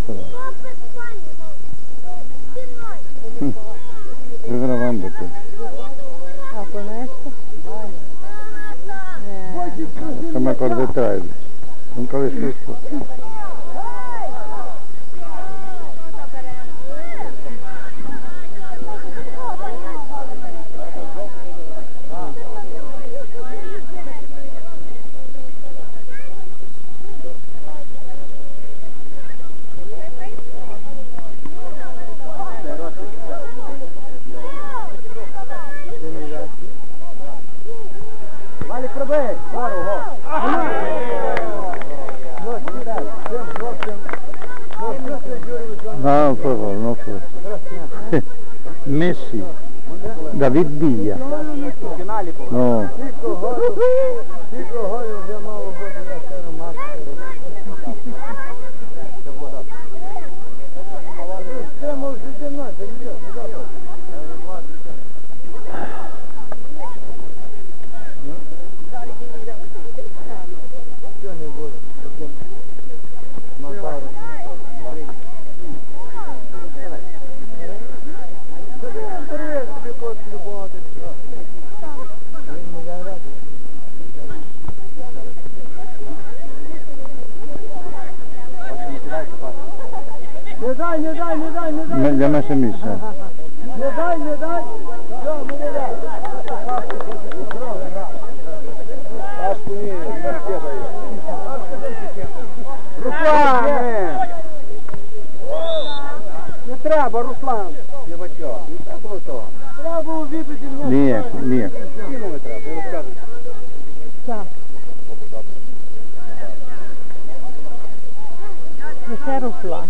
fotografia. Hum. gravando aqui. Ah, tá com esta? Olha. É. Também a cor de trás. Nunca deixou. Messi. David Villa. дай. Me, ya me hace misa. Не дай, не дай. Все, молодець. Пашку ні, не кидає. Руслане! Не треба, Руслан. Євачок, не треба того. Треба було вибити мене. Ніяк, ніяк. Кіно не треба, я розказую. Так. E c'è Ruslán,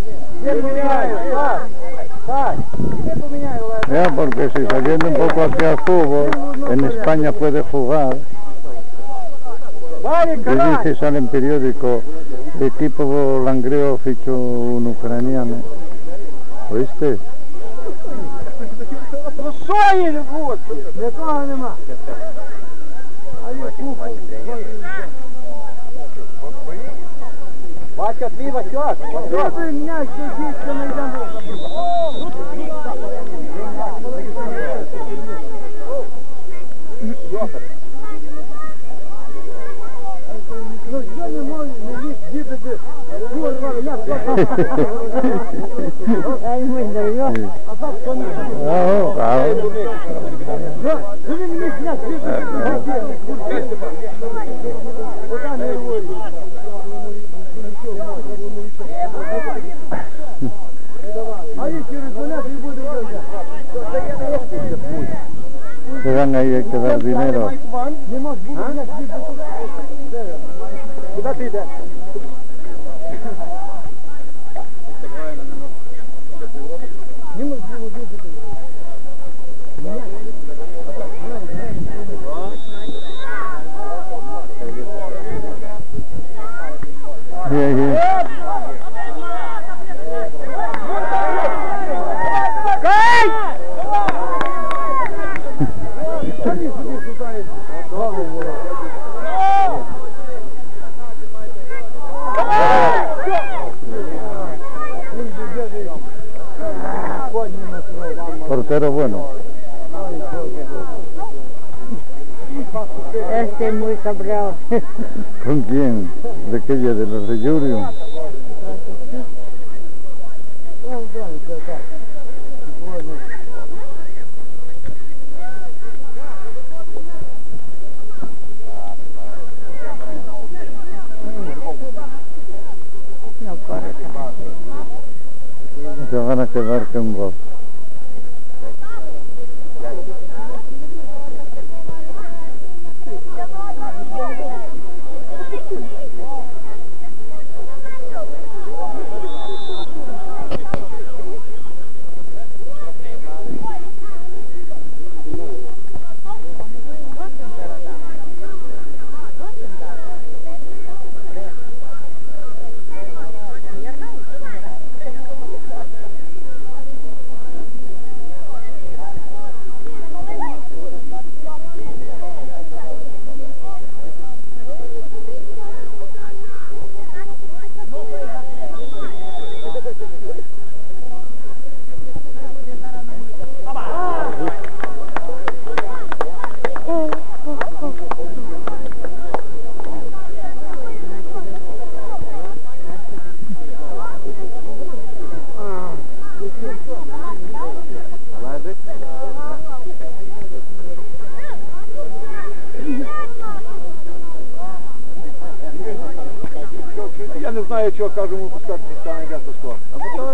Я поміняю, так, так, я поміняю, Олег. Ya, porque si saliendo un poco hacia el fútbol, en España puede jugar. Валік, Y карай! dice, sale en periódico, equipo Langreo fichó un ucraniano. ¿Oíste? Ну що є водки? Якого нема? А є купу. Батько твій Васьок. Васьок. Ти м'яч до дітка не йдемо. Ну що не може, не міг дібити. Курва, я es muy nervioso. А так що не Claro, claro. Ну він міг м'яч rangai kera dinero. Here, here. Bueno. Este es muy cabreado. ¿Con quién? ¿De día? ¿De los de Yurio? No corre. Se van a quedar con vos. знаю, чого кажу, йому пускати, пускати йде до скла. А бо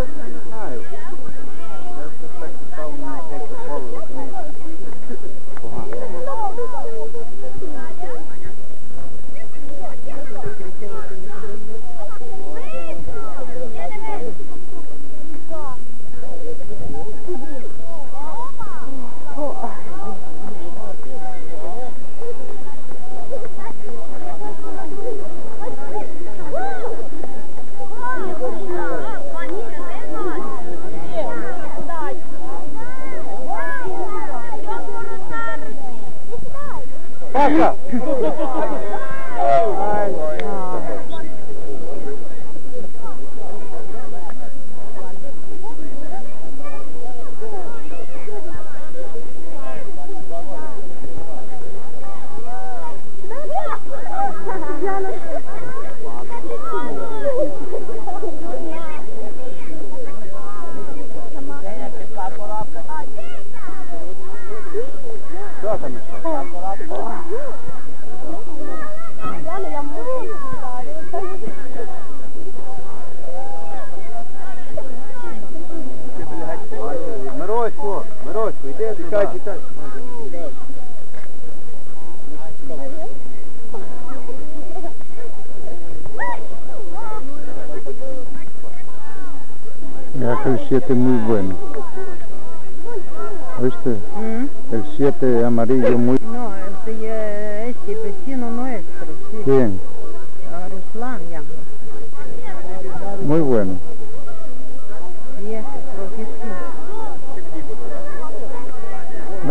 el 7 es muy bueno. ¿Oíste? ¿Mm? El 7 amarillo muy... No, este, ya- este vecino nuestro, sí. Bien, Ah, Ruslan llama. muy bueno. Sí, este, creo que sí.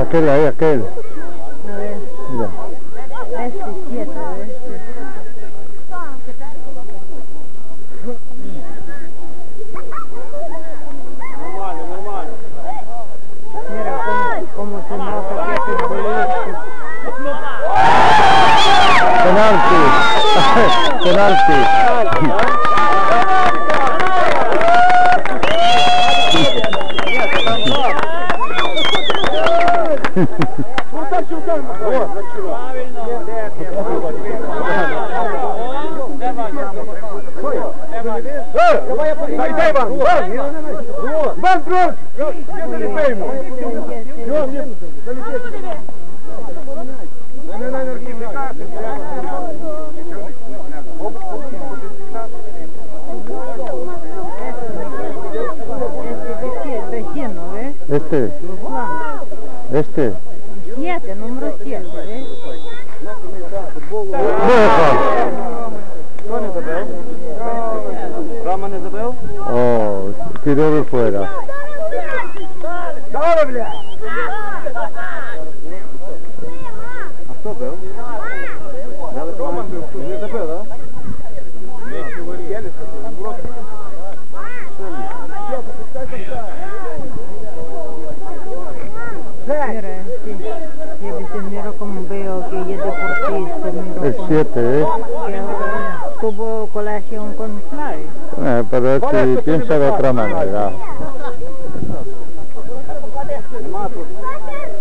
Aquel ahí, aquel. A ver, Mira. Иван, дрожь! Где залетай ему? Все, залетай. Este. Este. Siete, número siete, ¿ves? Don Isabel. Ramón Isabel. Oh, tiró fuera. ¡Dale, dice, mira cómo veo que ella es deportista, mira El cómo- 7, ¿eh? que ahora tuvo colección con Flavio. Eh, pero este piensa de otra manera. Нема тут.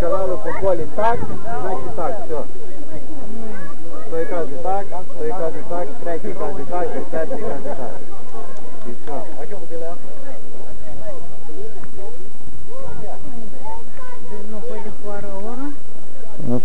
Сказали в футболі так, значить так, все. Той каже так, той каже так, третій каже так, четвертий каже так. No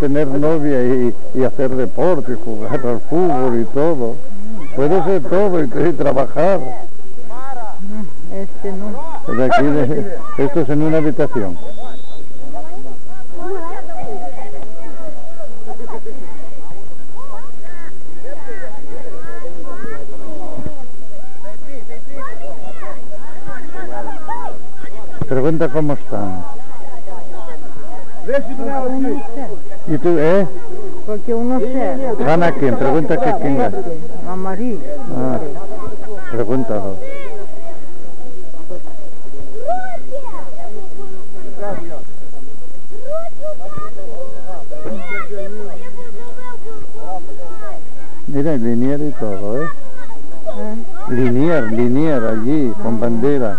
tener novia y, hacer deporte, jugar al fútbol y todo. Puedes hacer todo y, y trabajar. No, este no. Esto es en una habitación. Pregunta cómo están. ¿Y tú, eh? Porque uno sé. ¿Gana quién? Pregunta que quién gana. Amarillo. Ah, pregúntalo. Mira, linier y todo, ¿eh? ¿Eh? Linier, linier allí, con bandera.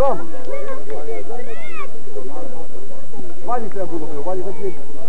Дома. Ваня тебя было, Ваня забегал.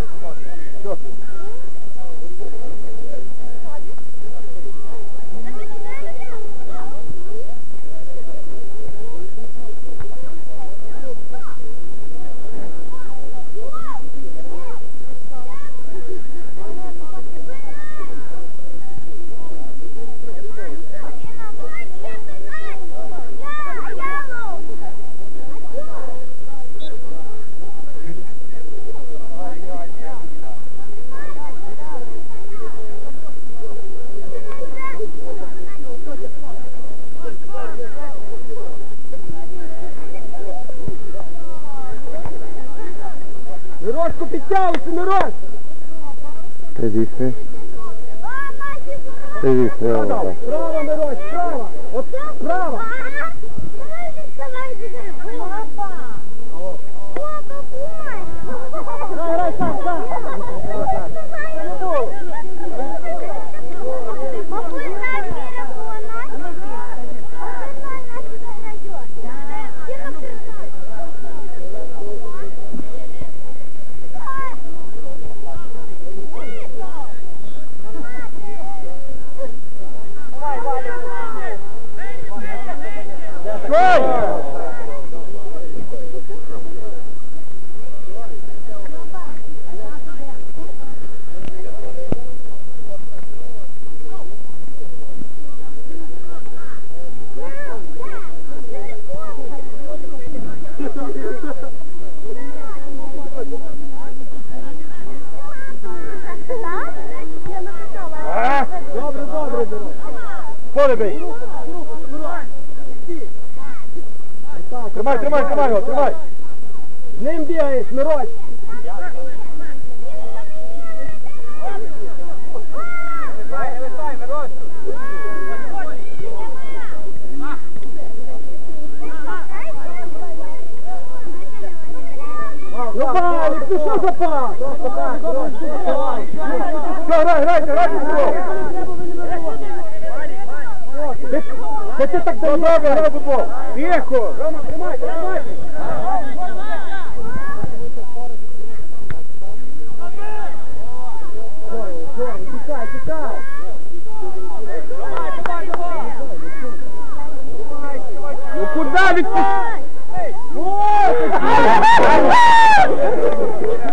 получается, народ? Привисни. Привисни, Браво, народ, право. Вот право. Поле бей! Тримай, тримай, тримай його, тримай! З ним бігаєш, Мирось! Ну, Валік, ну що за пас? Все, грай, грайте, грайте футбол! Ти, Дайте так добре грав футбол. Віко! Рома, тримай, тримай! Тікай, тікай! Ну куди відпустити?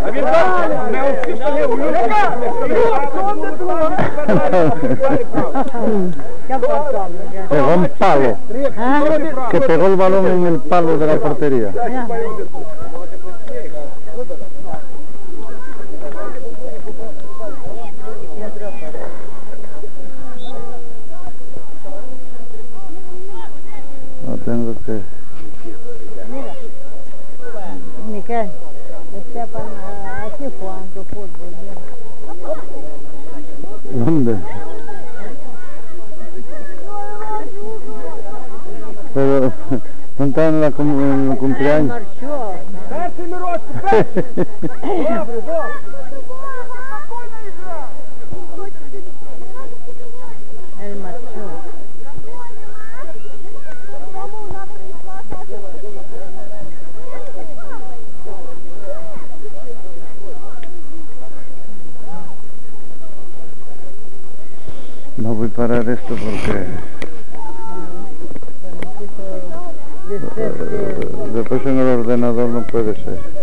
А він не у всіх, не у людей. Pegó un palo. ¿Ah? Que pegó el balón en el palo de la portería. Ya. No tengo que... Miguel, Esteban ah, aquí jugando fútbol. ¿no? ¿Dónde? Pero no está en, la, cum- en el cumpleaños. Маршо. Перший Мирошку, перший! Добре, добре! El marchó. No voy a parar esto porque después en el ordenador no puede ser.